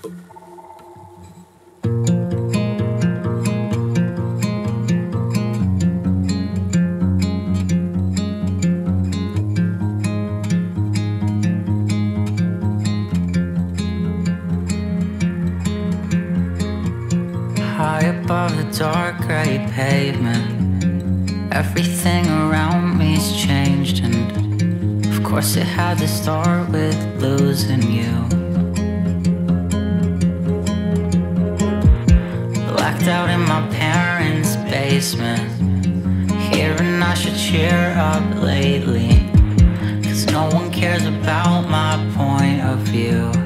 High above the dark gray pavement, everything around me's changed, and of course it had to start with losing you. My parents' basement, hearing I should cheer up lately, cause no one cares about my point of view.